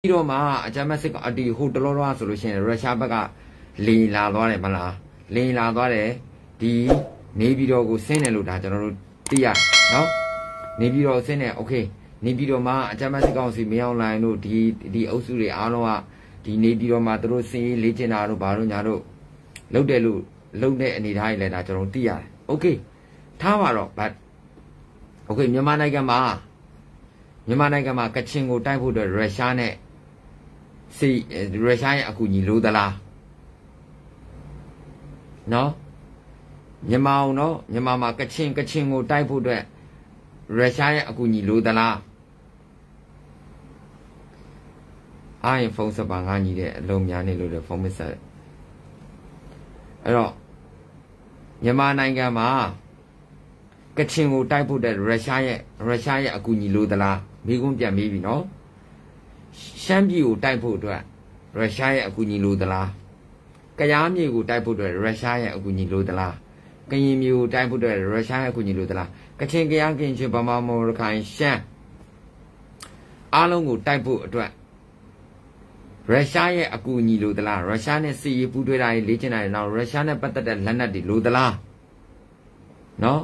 ပြီးတော့မှအကြမ်းမဲ့စစ်ကအတီဟိုတလောလောဆိုလို့ရှိရင်ရုရှားဘက်ကလေလာသွားတယ်မလားလေလာသွားတယ်ဒီနေပြည်တော်ကိုဆင်းတယ်လို့ဒါကျွန်တော်တို့သိရတယ်နော်နေပြည်တော်ဆင်းတယ်โอเคနေပြည်တော်မှာအကြမ်းမဲ့စစ်ကောင်စီမင်းအောင်လိုင်းတို့ဒီဒီအုပ်စုတွေအားလုံးကဒီနေပြည်တော်မှာသူတို့စင်ရေးလေ့ကျင့်တာတို့ဘာလို့ညာတို့လုပ်တယ်လို့လုပ်တဲ့အနေအထားကြီးလဲဒါကျွန်တော်သိရတယ်โอเคထားပါတော့ but โอเคမြန်မာနိုင်ငံမှာမြန်မာနိုင်ငံမှာကချင်ကိုတိုက်ဖို့အတွက်ရုရှားနဲ့ စီရုရှားရဲ့အကူအညီလိုသလားနော်မြန်မာအောင်နော်မြန်မာမှာကချင်ကချင်ကိုတိုက်ဖို့အတွက်ရုရှားရဲ့အကူအညီလိုသလားအာရင်ဖုန်းဆက်ပါငါညီတဲ့အလုံးများနေလို့လေဖုန်းမဆက်အဲ့တော့မြန်မာနိုင်ငံမှာကချင်ကိုတိုက်ဖို့တဲ့ရုရှားရဲ့ရုရှားရဲ့အကူအညီလိုသလားမိကုန်းပြန်ပြီးပြီနော် ရှမ်းပြည်ကိုတိုက်ဖို့အတွက်ရုရှားရဲ့အကူအညီလိုသလားကယားမြေကိုတိုက်ဖို့အတွက်ရုရှားရဲ့အကူအညီလိုသလားကရင်မြေကိုတိုက်ဖို့အတွက်ရုရှားရဲ့အကူအညီလိုသလားကချင်ကယားကင်ချင်းဗမာမော်ရခိုင်ရှမ်းအားလုံးကိုတိုက်ဖို့အတွက်ရုရှားရဲ့အကူအညီလိုသလားရုရှားနဲ့စစ်ရေးပူးတွဲတာတွေလေ့ကျင့်တာတွေနောက်ရုရှားနဲ့ပတ်သက်တဲ့လက်နက်တွေလိုသလားနော်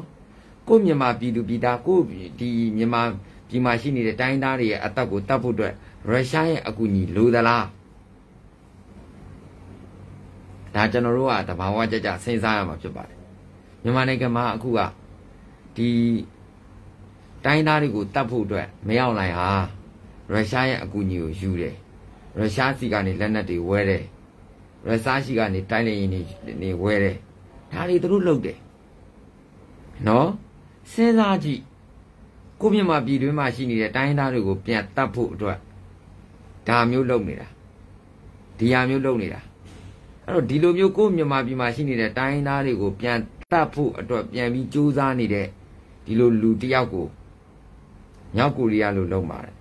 ကိုမြန်မာပြည်သူပြည်သားကိုဒီမြန်မာပြည်မှာရှိနေတဲ့တိုင်းသားတွေရဲ့အသက်ကိုတတ်ဖို့အတွက် ရုရှားရဲ့အကူအညီလိုသလားဒါကျွန်တော်တို့ကတဘာဝကြကြစဉ်းစားရမှာဖြစ်ပါတယ်မြန်မာနိုင်ငံမှာအခုကဒီတိုင်းသားတွေကိုတတ်ဖို့အတွက်မရောက်နိုင်ဟာရုရှားရဲ့အကူအညီကိုယူတယ်ရုရှားစီကနေလက်နက်တွေဝဲတယ်ရုရှားစီကနေတိုင်းလေရင်တွေနေဝဲတယ်ဒါတွေသူတို့လုပ်တယ်နော်စဉ်းစားကြည့်ကိုမြန်မာပြည်တွင်းမှာရှိနေတဲ့တိုင်းသားတွေကိုပြန်တတ်ဖို့အတွက် ဒါမျိုးလုပ်နေတာဒီဟာမျိုးလုပ်နေတာအဲ့တော့ဒီလိုမျိုးကိုမြန်မာပြည်မှာရှိနေတဲ့တိုင်းသားတွေကိုပြန်တတ်ဖို့အတွက်ပြန်ပြီးကြိုးစားနေတဲ့ဒီလိုလူတယောက်ကိုမြောက်ကိုရီးယားလို့လုပ်ပါတယ်။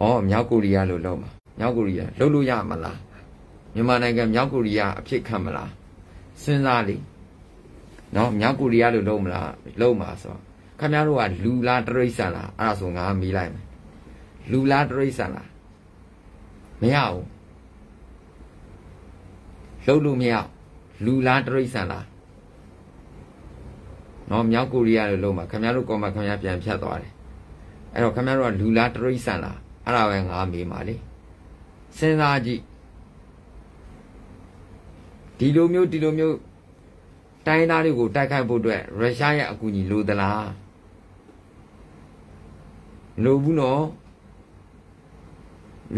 ဩမြောက်ကိုရီးယားလို့လုပ်မှာမြောက်ကိုရီးယားလုပ်လို့ရမလားမြန်မာနိုင်ငံမြောက်ကိုရီးယားအဖြစ်ခံမလားစဉ်းစားလေနော်မြောက်ကိုရီးယားလို့လုပ်မလားလုပ်မှာဆိုတော့ခင်ဗျားတို့ကလူလားတရိษံလားအဲ့ဒါဆိုငါမေးလိုက်မယ်လူလားတရိษံလား မရဘူးလှုပ်လို့မရလူလားတရိษံလားနော်မြောက်ကိုရီးယားလို့လုပ်မှာခင်ဗျားတို့ကောမခင်ဗျားပြန်ဖြတ်သွားတယ်အဲ့တော့ခင်ဗျားတို့ကလူလားတရိษံလားအဲ့ဒါပဲငါမေးပါလေစဉ်းစားကြည့်ဒီလိုမျိုးဒီလိုမျိုးတိုင်းသားတွေကိုတိုက်ခိုက်ဖို့အတွက်ရုရှားရဲ့အကူအညီလိုသလားလိုဘူးနော်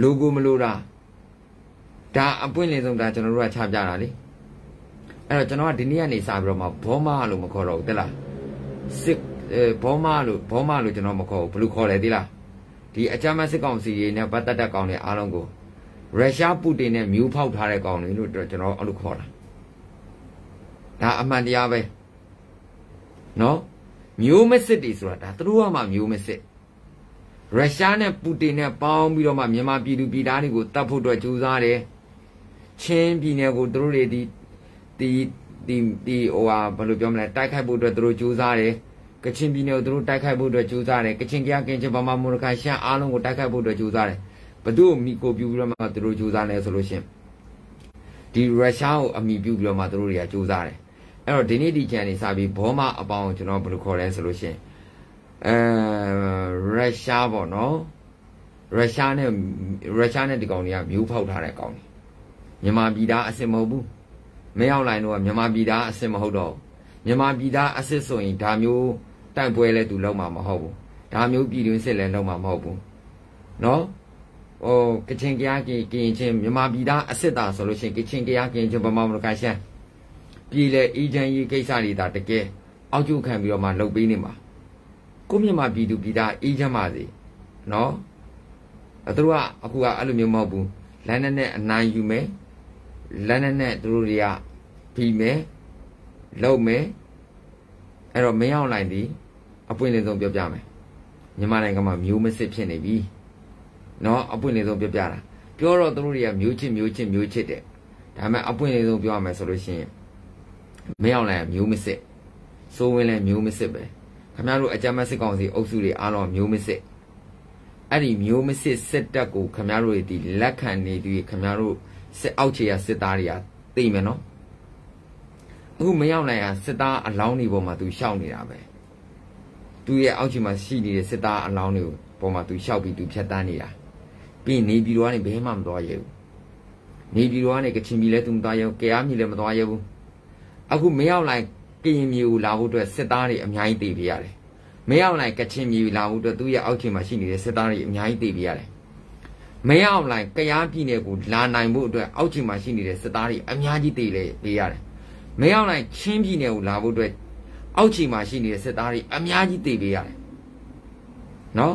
လိုကိုမလိုတာဒါအပွင့်လင်းဆုံးဒါကျွန်တော်တို့ကချပြတာလေအဲ့တော့ကျွန်တော်ကဒီနေ့ကနေစပြီးတော့မှဘောမလို့မခေါ်တော့ဘူးတလားစစ်ဘောမလို့ဘောမလို့ကျွန်တော်မခေါ်ဘူးဘယ်လိုခေါ်လဲသိလားဒီအကြမ်းဖက်စစ်ကောင်စီတွေနဲ့ပတ်သက်တဲ့ကောင်တွေအားလုံးကိုရုရှားပူတင်နဲ့မြူးဖောက်ထားတဲ့ကောင်တွေလို့ကျွန်တော်အဲ့လိုခေါ်တာဒါအမှန်တရားပဲနော်မျိုးမစစ်တွေဆိုတာဒါသူတို့ကမှမျိုးမစစ် ရုရှားနဲ့ပူတင်နဲ့ပေါင်းပြီးတော့မှမြန်မာပြည်သူပြည်သားတွေကိုတတ်ဖို့အတွက်ကြိုးစားတယ်ချင်းပြည်နယ်ကိုသူတို့တွေဒီဒီဒီဒီဟိုဟာဘယ်လိုပြောမလဲတိုက်ခိုက်ဖို့အတွက်သူတို့ကြိုးစားတယ်ကချင်ပြည်နယ်ကိုသူတို့တိုက်ခိုက်ဖို့အတွက်ကြိုးစားတယ်ကချင်ကြကင်ချင်ဗမာမွန်ခိုင်ရှမ်းအားလုံးကိုတိုက်ခိုက်ဖို့အတွက်ကြိုးစားတယ်ဘသူ့ကိုမိကိုပြူပြီးတော့မှသူတို့ကြိုးစားတယ်ဆိုလို့ရှင်ဒီရုရှားကိုအမိပြုပြီးတော့မှသူတို့တွေကကြိုးစားတယ်အဲ့တော့ဒီနေ့ဒီချန်နေစပြီးဘောမအပေါင်းကျွန်တော်ဘယ်လိုခေါ်လဲဆိုလို့ရှင် အဲရုရှားပေါ့နော်ရုရှားနဲ့ရုရှားနဲ့ဒီကောင်တွေကမျိုးဖောက်ထားတဲ့ကောင်တွေမြန်မာပြည်သားအစ်စ်မဟုတ်ဘူးမရောက်လိုက်တော့မြန်မာပြည်သားအစ်စ်မဟုတ်တော့မြန်မာပြည်သားအစ်စ်ဆိုရင်ဒါမျိုးတိုက်ပွဲလဲသူလုံးမှာမဟုတ်ဘူးဒါမျိုးပြည်တွင်းစစ်လဲလုံးမှာမဟုတ်ဘူးနော်ဟိုကချင်ကြကင်ကင်ချင်းမြန်မာပြည်သားအစ်စ်သားဆိုလို့ရှိရင်ကချင်ကြကင်ချင်းဗမာမလို့ခိုင်ရှမ်းပြည်လေအေဂျင့်ကြီးကိစ္စတွေဒါတကယ်အောက်ကျခံပြီးတော့မှလှုပ်ပေးနေမှာ ကိုမြန်မာပြည်သူပြည်သားအေဂျင့်ပါစေနော်အဲသူတို့ကအခုကအဲ့လိုမျိုးမဟုတ်ဘူးလမ်းနဲ့နဲ့အနိုင်ယူမယ်လမ်းနဲ့နဲ့သူတို့တွေကပြီးမယ်လှုပ်မယ်အဲ့တော့မင်းအောင်လိုက်သည်အပွင့်လင်းဆုံးပြောပြမယ်မြန်မာနိုင်ငံမှာမျိုးမစစ်ဖြစ်နေပြီနော်အပွင့်လင်းဆုံးပြောပြတာပြောတော့သူတို့တွေကမျိုးချစ်မျိုးချစ်မျိုးချစ်တယ်ဒါပေမဲ့အပွင့်လင်းဆုံးပြောရမယ်ဆိုလို့ရှိရင်မင်းအောင်လိုက်မျိုးမစစ်စိုးဝင်းလည်းမျိုးမစစ်ပဲ ခင်ဗျားတို့အကြမ်းမစစ်ကောင်စီအုပ်စုတွေအားလုံးမျိုးမစစ်အဲ့ဒီမျိုးမစစ်စစ်တပ်ကိုခမရတို့ဒီလက်ခံနေသူခမရတို့စစ်အောက်ခြေရစစ်သားတွေကသိမယ်နော်အခုမရောက်နိုင်အောင်စစ်သားအလောင်းတွေပေါ်မှာသူရှောက်နေတာပဲသူရဲ့အောက်ခြေမှာရှိနေတဲ့စစ်သားအလောင်းတွေကိုပေါ်မှာသူရှောက်ပြီးသူဖြတ်တန်းနေတာပြီးနေပြည်တော်ကနေဘယ်မှမသွားရဘူးနေပြည်တော်ကနေကချင်ပြည်လဲသူမသွားရဘူးကြားပြည်လဲမသွားရဘူးအခုမရောက်နိုင် ကရင်မျိုးကိုလာဖို့အတွက်စစ်သားတွေအများကြီးတည်ပြရတယ်မရောက်နိုင်ကချင်မျိုးလာဖို့အတွက်သူ့ရဲ့အောက်ခြေမှာရှိနေတဲ့စစ်သားတွေအများကြီးတည်ပြရတယ်မရောက်နိုင်ကြားပြည်နယ်ကိုလာနိုင်ဖို့အတွက်အောက်ခြေမှာရှိနေတဲ့စစ်သားတွေအများကြီးတည်လေပေးရတယ်မရောက်နိုင်ချင်းပြည်နယ်ကိုလာဖို့အတွက်အောက်ခြေမှာရှိနေတဲ့စစ်သားတွေအများကြီးတည်ပေးရတယ်နော်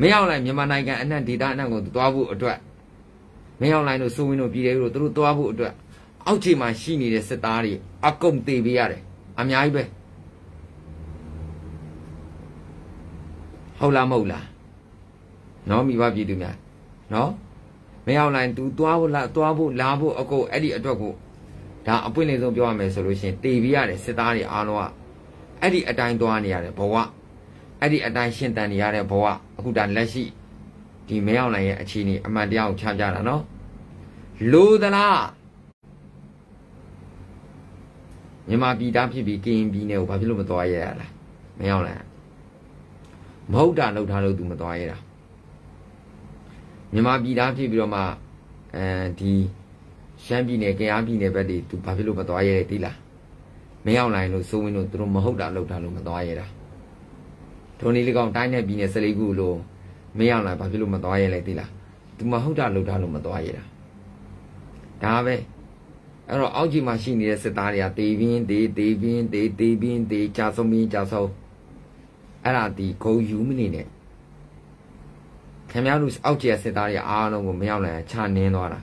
မရောက်နိုင်မြန်မာနိုင်ငံအနှံ့ဒေသအနှံ့ကိုသွားဖို့အတွက်မရောက်နိုင်လို့စိုးဝင်းတို့ပြည်တယ်လို့သူတို့သွားဖို့အတွက်အောက်ခြေမှာရှိနေတဲ့စစ်သားတွေအကုန်တည်ပေးရတယ် အများကြီးပဲဟုတ်လားမဟုတ်လားနော်မိဘပြည်သူများနော်မရောက်နိုင် तू သွားဖို့လားသွားဖို့လာဖို့အကုန်အဲ့ဒီအတွက်ကိုဒါအပွင့်လေးဆုံးပြောရမယ်ဆိုလို့ရှိရင်တည်ပြရတယ်စစ်သားတွေအားလုံးကအဲ့ဒီအတိုင်းသွားနေရတယ်ဘဝအဲ့ဒီအတိုင်းရှင်းတန်နေရတဲ့ဘဝအခုဒါလက်ရှိဒီမရောက်နိုင်ရဲ့အခြေအနေအမှန်တရားကိုချပြတာနော်လိုသလား မြန်မာပြည်သားဖြစ်ပြီးကရင်ပြည်နယ်ကိုဘာဖြစ်လို့မသွားရရလဲမရောက်နိုင်မဟုတ်တာလောက်ထားလို့ तू မသွားရတာမြန်မာပြည်သားဖြစ်ပြီးတော့မှအဲဒီရှမ်းပြည်နယ်ကယားပြည်နယ်ဘက်တွေ तू ဘာဖြစ်လို့မသွားရလဲသိလားမရောက်နိုင်လို့စိုးဝင်းတို့သူတို့မဟုတ်တာလောက်ထားလို့မသွားရတာဒုံနေလေးကောင်တိုင်းနယ်ပြည်နယ်14ခုလို့မရောက်နိုင်ဘာဖြစ်လို့မသွားရလဲသိလား तू မဟုတ်တာလောက်ထားလို့မသွားရတာဒါပဲ အဲ့တော့အောက်ကြီးမှာရှိနေတဲ့စစ်သားတွေကတေးပြင်းတေးတေးပြင်းတေးတေးပြင်းတေးကြာဆုံးပြင်းကြာဆုံးအဲ့ဒါဒီဂုံယူမနေနဲ့ခင်ဗျားတို့အောက်ကြီးစစ်သားတွေအားလုံးကိုမရောက်နိုင်ချနင်းသွားတာ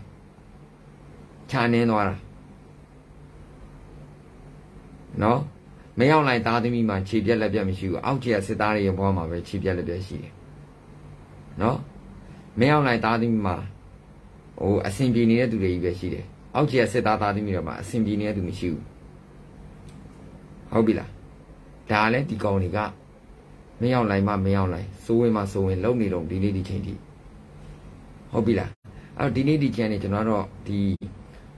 ချနင်းသွားတာနော်မရောက်နိုင်သားသမီးမှာခြေပြက်လက်ပြက်မရှိဘူးအောက်ကြီးစစ်သားတွေရဲ့ဘဝမှာပဲခြေပြက်လက်ပြက်ရှိတယ်နော်မရောက်နိုင်သားသမီးမှာဟိုအဆင်ပြေနေတဲ့သူတွေကြီးပဲရှိတယ် အောက်ခြေစစ်သားသားသမီးတွေမှာအဆင်ပြေနေတဲ့သူမရှိဘူးဟုတ်ပြီလားဒါလည်းဒီကောင်တွေကမရောက်လိုက်မှမရောက်လိုက်စိုးဝင်မှစိုးဝင်လုံနေတော့ဒီနေ့ဒီချိန်ထိဟုတ်ပြီလားအဲ့တော့ဒီနေ့ဒီချိန်နေကျွန်တော်တော့ဒီ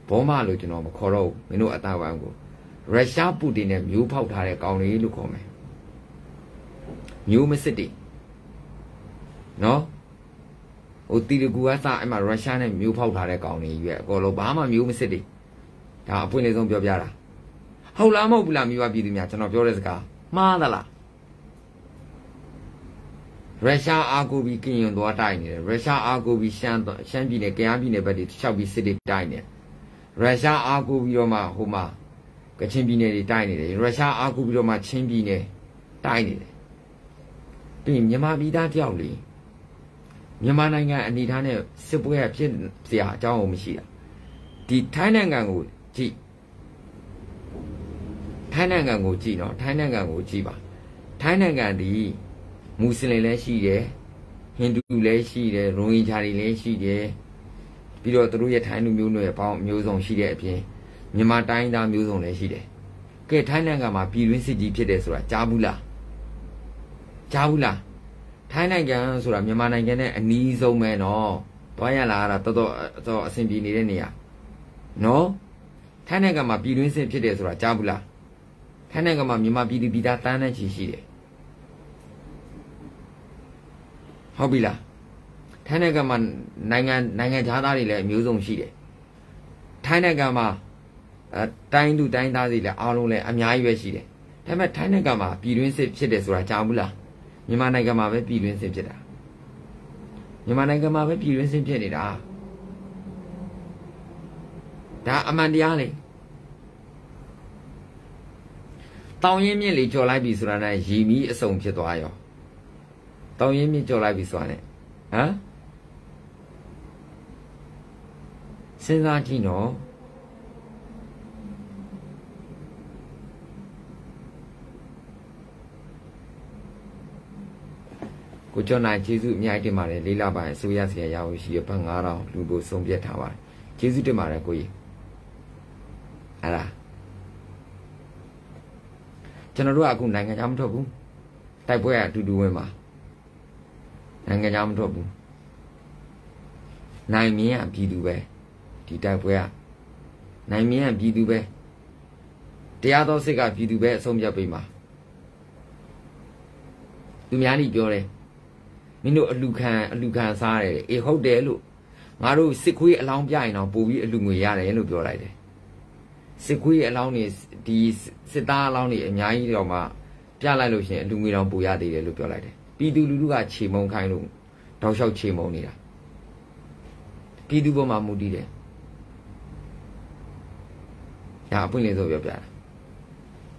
ဘောမလို့ကျွန်တော်မခေါ်တော့ဘူးမင်းတို့အသားပန်းကိုရုရှားပူတင်နဲ့မျိုးဖောက်ထားတဲ့ကောင်လေးလို့ခေါ်မယ်မျိုးမစစ်တွေနော် ဟိုတီရကူကစအဲ့မှာရုရှားနဲ့မျိုးဖောက်ထားတဲ့ကောင်တွေကြီးပဲအကောလုံးဘာမှမျိုးမစစ်တွေဒါအပွင့်လေးဆုံးပြောပြတာဟုတ်လားမဟုတ်ဘူးလားမိဘပြည်သူများကျွန်တော်ပြောတဲ့စကားမှားသလားရုရှားအာကိုပြီးကင်ယွန်သွားတိုက်နေတယ်ရုရှားအာကိုပြီးရှမ်းရှမ်းပြည်နယ်ကယားပြည်နယ်ဘက်တွေ၆ပြီးစစ်တွေတိုက်နေတယ်ရုရှားအာကိုပြီးတော့မှဟိုမှာကချင်ပြည်နယ်တွေတိုက်နေတယ်ရုရှားအာကိုပြီးတော့မှချင်းပြည်နယ်တိုက်နေတယ်ပြီးမြန်မာပြည်သားတယောက်လေ မြန်မာနိုင်ငံအနေထားနဲ့စစ်ပွဲရဖြစ်စရာအကြောင်းမရှိတာဒီထိုင်းနိုင်ငံကိုကြည့်ထိုင်းနိုင်ငံကိုကြည့်နော်ထိုင်းနိုင်ငံကိုကြည့်ပါထိုင်းနိုင်ငံဒီမွတ်စလင်လည်းရှိတယ်ဟိန္ဒူလည်းရှိတယ်ရိုဟင်ဂျာတွေလည်းရှိတယ်ပြီးတော့သူတို့ရဲ့ထိုင်းလူမျိုးတွေပေါင်းမျိုးစုံရှိတဲ့အပြင်မြန်မာတိုင်းသားမျိုးစုံလည်းရှိတယ်ကဲထိုင်းနိုင်ငံမှာပြည်တွင်းစစ်ကြီးဖြစ်တယ်ဆိုတာကြားဘူးလားကြားဘူးလား ထိုင်းနိုင်ငံဆိုတာမြန်မာနိုင်ငံနဲ့အနီးဆုံးပဲနော်တွားရလာတာတော်တော်တော်အဆင်ပြေနေတဲ့နေရာနော်ထိုင်းနိုင်ငံမှာပြည်တွင်းစစ်ဖြစ်တယ်ဆိုတာကြားဘူးလားထိုင်းနိုင်ငံမှာမြန်မာပြည်သူပြည်သားတန်းနဲ့ချီရှိတယ်ဟုတ်ပြီလားထိုင်းနိုင်ငံမှာနိုင်ငံနိုင်ငံခြားသားတွေလည်းအမျိုးစုံရှိတယ်ထိုင်းနိုင်ငံမှာအဲတိုင်းသူတိုင်းသားတွေလည်းအားလုံးလည်းအများကြီးပဲရှိတယ်ဒါပေမဲ့ထိုင်းနိုင်ငံမှာပြည်တွင်းစစ်ဖြစ်တယ်ဆိုတာကြားဘူးလား မြန်မာနိုင်ငံမှာပဲပြည်တွင်းစစ်ဖြစ်တာမြန်မာနိုင်ငံမှာပဲပြည်တွင်းစစ်ဖြစ်နေတာဒါအမှန်တရားလေတောင်ရင်မြင့်လေကြော်လိုက်ပြီဆိုတာနဲ့ရီမီအစုံဖြစ်သွားရောတောင်ရင်မြင့်ကြော်လိုက်ပြီဆိုတာနဲ့ဟမ်စဉ်းစားကြည့်နော် ကိုကျော်နိုင်ကျေးဇူးအများကြီးတင်ပါတယ်လေးလာပါအစိုးရဆရာရအောင်ရှိရပတ်9000လူဖို့ဆုံးဖြတ်ထားပါတယ်ကျေးဇူးတင်ပါတယ်ကိုကြီးဟာလားကျွန်တော်တို့ကအခုနိုင်ငံခြားမထွက်ဘူးတိုက်ပွဲကအတူတူဝင်ပါနိုင်ငံခြားမထွက်ဘူးနိုင်မြင်ကပြည်သူပဲဒီတိုက်ပွဲကနိုင်မြင်ကပြည်သူပဲတရားတော်စစ်ကပြည်သူပဲအဆုံးဖြတ်ပေးမှာသူများနေပြောတယ် မင်းတို့အလူခံအလူခံစားရတယ်အေးဟုတ်တယ်လို့ငါတို့စစ်ခွေးအလောင်းပြရင်တော့ပို့ပြီးအလူငွေရတယ်လို့ပြောလိုက်တယ်စစ်ခွေးအလောင်းနေဒီစစ်သားအလောင်းနေအများကြီးတော့မှပြလိုက်လို့ရှိရင်အလူငွေတောင်ပို့ရသေးတယ်လို့ပြောလိုက်တယ်ပြည်သူလူထုကခြေမုံခိုင်းလို့တောက်လျှောက်ခြေမုံနေတာပြည်သူပေါ်မှာမူတည်တယ်ညာအပွင့်လေးဆိုပြောပြတာ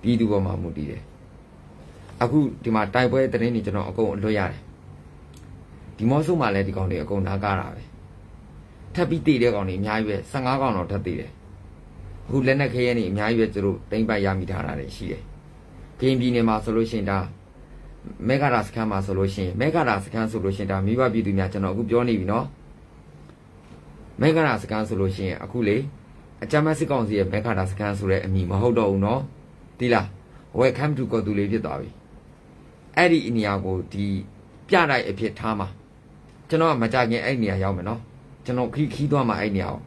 ပြည်သူပေါ်မှာမူတည်တယ်အခုဒီမှာတိုက်ပွဲသတင်းတွေကျွန်တော်အကုန်အလွတ်ရတယ် ဒီမော့ဆုမှာလည်းဒီကောင်တွေအကုန်နားကားတာပဲထပ်ပြီးတည်တဲ့ကောင်တွေအများကြီးပဲ15ကောင်တော့ထပ်တည်တယ်အခုလက်နက်ခဲရဲနေအများကြီးပဲသူတို့တိမ့်ပတ်ရမိထားတာတွေရှိတယ်ကင်းပြည်နယ်မှာဆိုလို့ရှိရင်ဒါမေဂါရာစခန်းမှာဆိုလို့ရှိရင်မေဂါရာစခန်းဆိုလို့ရှိရင်ဒါမိဘပြည်သူများကျွန်တော်အခုပြောနေပြီနော်မေဂါရာစခန်းဆိုလို့ရှိရင်အခုလေအကြမ်းမဲ့စစ်ကောင်စီရဲ့မေဂါရာစခန်းဆိုတဲ့အမည်မဟုတ်တော့ဘူးနော်ဒီလား welcome to ကော်တူလေးဖြစ်သွားပြီအဲ့ဒီအနီယာကိုဒီပြတိုက်အဖြစ်ထားမှာ ကျွန်တော်ကမကြခင်အဲ့နေရာရောက်မယ်နော်ကျွန်တော်ခီးခီးသွားမှာအဲ့နေရာကို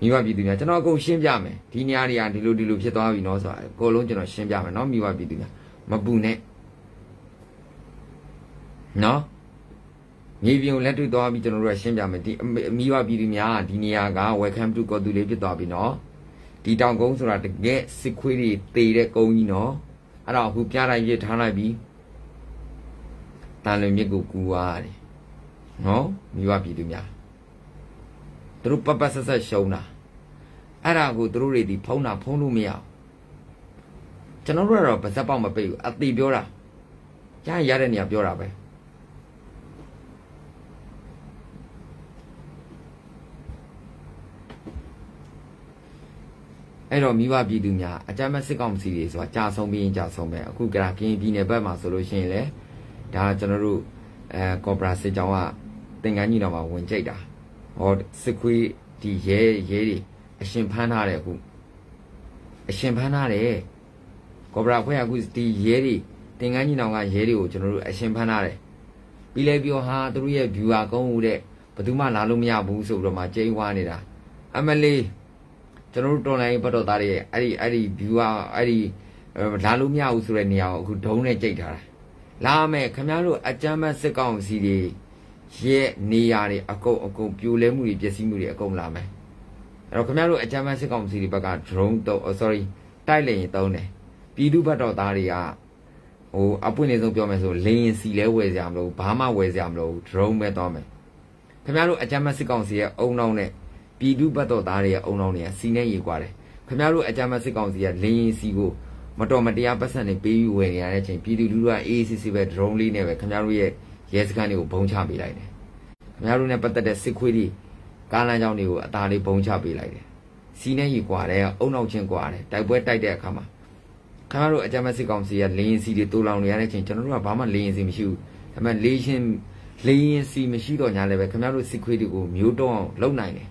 မိဘပြည်သူများကျွန်တော်အကုန်ရှင်းပြမယ်ဒီနေရာတွေကဒီလိုဒီလိုဖြစ်သွားပြီနော်ဆိုတာအကုန်လုံးကျွန်တော်ရှင်းပြမယ်နော်မိဘပြည်သူများမပူနဲ့နော်မြေပြင်ကိုလက်တွေ့သွားပြီးကျွန်တော်တို့ကရှင်းပြမယ်ဒီမိဘပြည်သူများဒီနေရာက welcome to ကော်တူလေးဖြစ်သွားပြီနော်ဒီတောင်ကုန်းဆိုတာတကယ်စစ်ခွေးတွေတေတဲ့ကုန်းကြီးနော်အဲ့တော့အခုပြလိုက်ရထားလိုက်ပြီးတန်လွင်မြစ်ကိုကူရတယ် နော်မိဘပြည်သူများသူတို့ပပဆက်ဆက်ရှုံးတာအဲ့ဒါကိုသူတို့တွေဒီဖုံးတာဖုံးလို့မရအောင်ကျွန်တော်တို့ကတော့ပါဇက်ပေါက်မပိတ်ဘူးအသေးပြောတာရရတဲ့နေရာပြောတာပဲအဲ့တော့မိဘပြည်သူများအကြမ်းမဲ့စစ်ကောင်စီတွေဆိုတာကြာဆုံးပြီးရင်ကြာဆုံးပဲအခုကရာကင်းပြည်နယ်ဘက်မှာဆိုလို့ရှိရင်လေဒါကျွန်တော်တို့အဲကော်ပိုရာစစ်ကြောင်းက သင်္ကန်းကြီးတော်မှာဝင်ကြိတ်တာဟောစစ်ခွေးဒီရဲရဲတွေအရှင်ဖမ်းထားတယ်အခုအရှင်ဖမ်းထားတယ်ကော်ပိုရာဖွဲ့ကအခုဒီရဲတွေသင်္ကန်းကြီးတော်ကရဲတွေကိုကျွန်တော်တို့အရှင်ဖမ်းထားတယ်ပြီးလဲပြောဟာသူတို့ရဲ့ viewer ကုန်းဦးတဲ့ဘယ်သူမှလာလို့မရဘူးဆိုပြီးတော့မှကျိန်းဝါနေတာအမလေးကျွန်တော်တို့တော်လိုင်းဘတ်တော်သားတွေအဲ့ဒီအဲ့ဒီ viewer အဲ့ဒီလာလို့မရဘူးဆိုတဲ့နေရာကိုအခုဒုံးနဲ့ကြိတ်ထားတာလာမယ်ခင်ဗျားတို့အကြမ်းမဲ့စစ်ကောင်စီတွေ ရဲ့နေရာတွေအကုန်အကုန်ပြိုလဲမှုတွေပျက်စီးမှုတွေအကုန်လာမယ်အဲ့တော့ခင်ဗျားတို့အကြမ်းမဲ့စစ်ကောင်စီတွေဘက်က drone တော့ sorry တိုက်လေရင်တုံးတယ်ပြည်သူဘက်တော်သားတွေကဟိုအပွင့်နေဆုံးပြောမယ်ဆိုလေရင်စီလဲဝယ်စရာမလိုဘာမှဝယ်စရာမလို drone ပဲသွားမယ်ခင်ဗျားတို့အကြမ်းမဲ့စစ်ကောင်စီရဲ့အုံနောက်နဲ့ပြည်သူဘက်တော်သားတွေရဲ့အုံနောက်တွေကစီနဲ့ရေကွာတယ်ခင်ဗျားတို့အကြမ်းမဲ့စစ်ကောင်စီရဲ့လေရင်စီကိုမတော်မတရားပတ်စံနေပေးပြီးဝယ်နေရတဲ့အချိန်ပြည်သူလူထုကအေးအေးဆေးဆေးပဲ drone လေးနဲ့ပဲခင်ဗျားတို့ရဲ့ ရဲစခန်းတွေကိုဘုံချပေးလိုက်တယ်ခင်ဗျားတို့နဲ့ပတ်သက်တဲ့စစ်ခွေးတွေကားလမ်းကြောင်းတွေကိုအသာလေးဘုံချပေးလိုက်တယ်စီးနဲ့ရီကွာတယ်အုံနောက်ချင်းကွာတယ်တိုက်ပွဲတိုက်တဲ့အခါမှာခင်ဗျားတို့အကြမ်းမဲ့စစ်ကောင်စီကလေရင်စီတွေတိုးလောင်နေရတဲ့အချိန်ကျွန်တော်တို့ကဘာမှလေရင်စီမရှိဘူးဒါပေမဲ့လေရင်လေရင်စီမရှိတော့ညာလည်းပဲခင်ဗျားတို့စစ်ခွေးတွေကိုမျိုးတုံးအောင်လုပ်နိုင်တယ်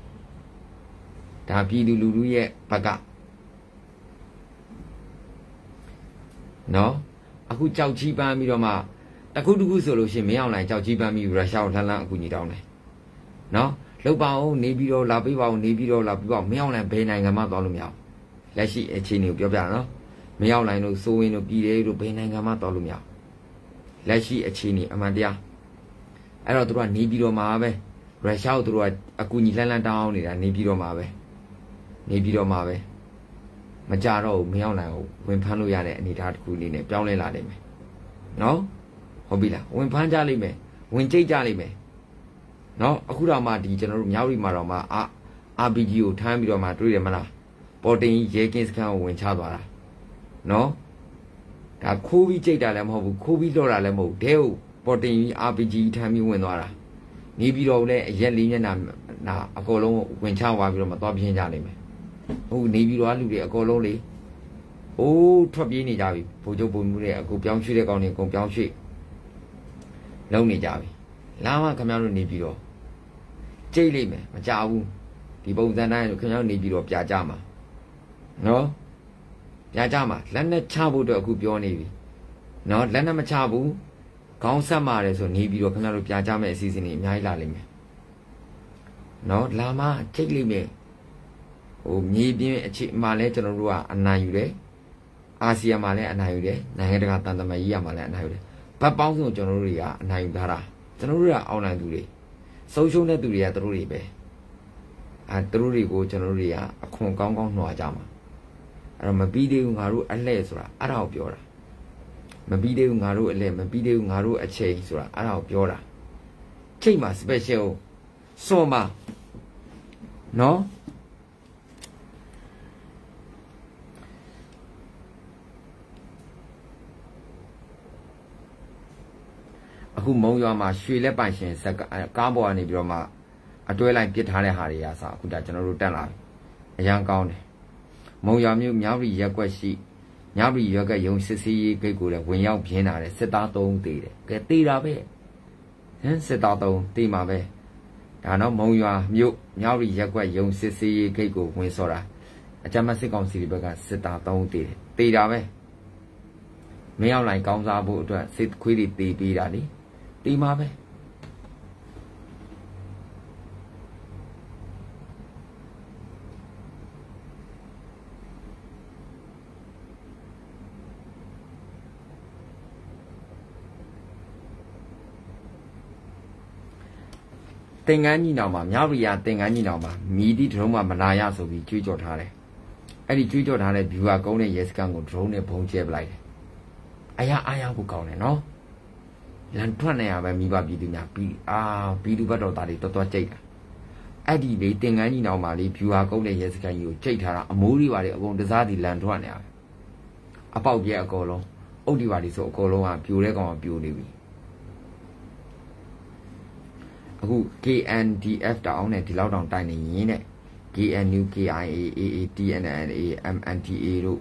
ဒါပြည်သူလူထုရဲ့ဘက်ကနော်အခုကြောက်ချီးပန်းပြီးတော့မှ တခုတခုဆိုလို့ရှိရင်မင်းအောင်လိုင်ကြောက်ချီးပန်းပြီးရုရှားကိုလှမ်းလှမ်းအကူညီတောင်းတယ်နော်လောက်ပါအောင်နေပြီးတော့လာပေးပါအောင်နေပြီးတော့လာပြီးပါမင်းအောင်လိုင်ဘယ်နိုင်ငံမှသွားလို့မရဘူးလက်ရှိအခြေအနေကိုပြောပြတာနော်မင်းအောင်လိုင်တို့စိုးဝင်းတို့ပြည်သေးတို့ဘယ်နိုင်ငံမှသွားလို့မရဘူးလက်ရှိအခြေအနေအမှန်တရားအဲ့တော့သူတို့ကနေပြီးတော့မှာပဲရုရှားကိုသူတို့ကအကူညီလှမ်းလှမ်းတောင်းနေတာနေပြီးတော့မှာပဲနေပြီးတော့မှာပဲမကြတော့ဘူးမရောက်နိုင်ဘူးဝင်ဖမ်းလို့ရတဲ့အနေအထားတစ်ခုအနေနဲ့ပြောင်းလဲလာလိမ့်မယ်နော် ဟုတ်ပြီလားဝင်ဖမ်းကြလိမ့်မယ်ဝင်ကြိတ်ကြလိမ့်မယ်နော်အခုတော့မှဒီကျွန်တော်တို့မြောက်ရီမှာတော့မှအာ RPG ကိုထမ်းပြီးတော့မှတွေ့တယ်မလားပေါ်တင်ရဲကင်းစခန်းကိုဝင်ချသွားတာနော်ဒါခိုးပြီးကြိတ်တာလည်းမဟုတ်ဘူးခိုးပြီးတော့တာလည်းမဟုတ်ဘူးဒဲဟုတ်ပေါ်တင် RPG ထမ်းပြီးဝင်သွားတာနေပြီးတော့လည်းအရက်လေးမျက်နှာနာအကုန်လုံးဝင်ချသွားပြီးတော့မှသွားပြင်းကြလိမ့်မယ်ဟုတ်နေပြီးတော့လူတွေအကုန်လုံးလေအိုးထွက်ပြေးနေကြပြီဘိုလ်ချုပ်ပုံမှုတွေအကုန်ပြောင်းရွှေ့တဲ့ကောင်တွေအကုန်ပြောင်းရွှေ့ လုံနေကြပြီလာမှခင်ဗျားတို့နေပြီးတော့ကြိတ်လိုက်မယ်မကြဘူးဒီပုံစံတိုင်းခင်ဗျားတို့နေပြီးတော့ပြကြမှာနော်ပြကြမှာလက်နဲ့ချဖို့တော့အခုပြောနေပြီနော်လက်နဲ့မချဘူးခေါင်းဆက်မာတယ်ဆိုနေပြီးတော့ခင်ဗျားတို့ပြကြမဲ့အစီအစဉ်တွေအများကြီးလာလိမ့်မယ်နော်လာမချိတ်လိမ့်မယ်ဟိုမြေပြင်းအခြေမှာလဲကျွန်တော်တို့ကအနိုင်ယူတယ်အာဆီယံမှာလည်းအနိုင်ယူတယ်နိုင်ငံတကာတန်တမာကြီးရမှာလည်းအနိုင်ယူတယ် ဘတ်ပေါင်းစုံကျွန်တော်တို့တွေကအနိုင်ယူထားတာကျွန်တော်တို့ကအောင်းနိုင်သူတွေဆုံးရှုံးတဲ့သူတွေကသူတို့တွေပဲအဲသူတို့တွေကိုကျွန်တော်တို့တွေကအခွန်ကောင်းကောင်းနှွာကြမှာအဲ့တော့မပြီးသေးဘူးငါတို့အလှဲ့ဆိုတာအဲ့ဒါကိုပြောတာမပြီးသေးဘူးငါတို့အလှဲ့မပြီးသေးဘူးငါတို့အချိန်ဆိုတာအဲ့ဒါကိုပြောတာချိန်မှာ special စွန်မှာနော် အခုမုံရွာမှာရွှေလက်ပိုင်ရှင်ဇက်ကားပေါ်ကနေပြီးတော့မှအတွဲလိုက်ပစ်ထားတဲ့ဟာတွေကစအခုဒါကျွန်တော်တို့တက်လာပြီအရန်ကောင်းတယ်မုံရွာမြို့မြောက်ပြည်ရက်ွက်ရှိမြောက်ပြည်ရွက်ကယုံစစ်စီးရေးဂိတ်ကိုလည်းဝင်ရောက်ပြင်းလာတယ်စစ်သား၃တေးတယ်ကဲတေးတာပဲဟမ်စစ်သား၃တေးမှာပဲဒါတော့မုံရွာမြို့မြောက်ပြည်ရက်ွက်ယုံစစ်စီးရေးဂိတ်ကိုဝင်စောတာအကြမ်းမစစ်ကောင်စီဘက်ကစစ်သား၃တေးတယ်တေးတာပဲမင်းအောင်လိုင်ကောင်းစားဖို့အတွက်စစ်ခွေးတွေတေးပေးတာလေ တီမှာပဲတင်ငန်းကြီးနောက်မှာမြောက်ရီယာတင်ငန်းကြီးနောက်မှာမီဒီဒရုန်းမှာမလာရဆိုပြီးကြွေးကြော်ထားတယ်အဲ့ဒီကြွေးကြော်ထားတဲ့ viewer ကုန်းတဲ့ရဲစကန်ကိုဒရုန်းနဲ့ဘုံကျဲပလိုက်တယ်အရာအားရဖို့ကောင်းတယ်နော် လန်ထွက်နေရပဲမိဘပြည်သူများပြီးအာပြည်သူဘက်တော်သားတွေတော်တော်ကြိတ်တာအဲ့ဒီလေတင်ကန်းကြီးနောက်မှာလေဖြူဟာကုန်းတဲ့ရဲစခန်းကြီးကိုကြိတ်ထားတာအမိုးတွေပါလေအကုန်တစားစီလန်ထွက်နေရပဲအပေါက်ပြဲအကုန်လုံးအုတ်ဒီပါလေဆိုအကုန်လုံးကပြိုတဲ့ကောင်ကပြိုနေပြီအခု KNDF တောင်းနဲ့ဒီလောက်တောင်တိုက်နေရင်တဲ့ KNU KIA AA TNLA MNTA တို့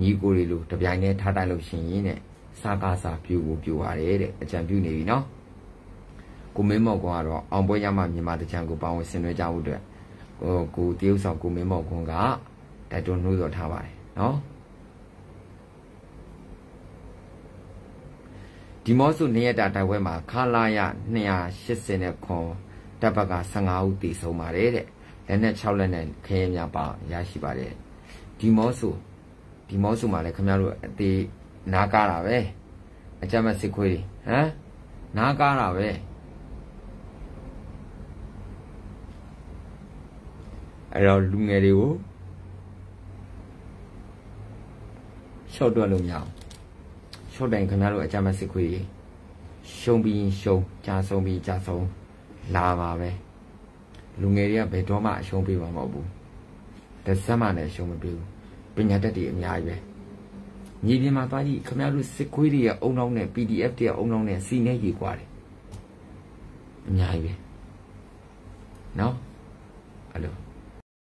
ညီကိုတွေလို့တပြိုင်တည်းထားတိုက်လို့ရှင်ရင်တဲ့ စာကားစာပြူကိုပြူရတယ်တဲ့အကြံပြုနေပြီနော်ကိုမင်းမောက်ကွန်ကတော့အောင်ပွဲရမှမြန်မာတကြံကိုပေါင်းဝင်ဆင်နွှဲကြဖို့အတွက်ဟိုကိုတရုတ်ဆောင်ကိုမင်းမောက်ကွန်ကတိုက်တွန်းနှိုးဆော်ထားပါတယ်နော်ဒီမော့စုနေရတာတိုက်ပွဲမှာခလာရ280ခွန်တပ်ဘက်က15ဦးတည်ဆုံးပါတယ်တဲ့လက်နဲ့6လက်နဲ့ခရဲများပါရရှိပါတယ်ဒီမော့စုဒီမော့စုမှာလည်းခင်ဗျားတို့အသေး နားကားတာပဲအကြမ်းမဲ့စစ်ခွေးတွေဟမ်နားကားတာပဲအဲ့တော့လူငယ်တွေကိုရှော့တွက်လို့မရအောင်ရှော့တိုင်ခင်ဗျားတို့အကြမ်းမဲ့စစ်ခွေးတွေရှုံးပြီးရှုံးကြာဆုံးပြီးကြာဆုံးလာပါပဲလူငယ်တွေကဘယ်တော့မှအရှုံးပေးမှာမဟုတ်ဘူးတစ်စက်မှလည်းအရှုံးမပေးဘူးပညာတတ်တွေအများကြီးပဲ မြေပြင်မှာသွားကြည့်ခမရတို့စစ်ခွေးတွေကအုံနှောင်းနဲ့ PDF တွေကအုံနှောင်းနဲ့စီနဲ့ရေကွာတယ်အများကြီးပဲနော်အဲ့လို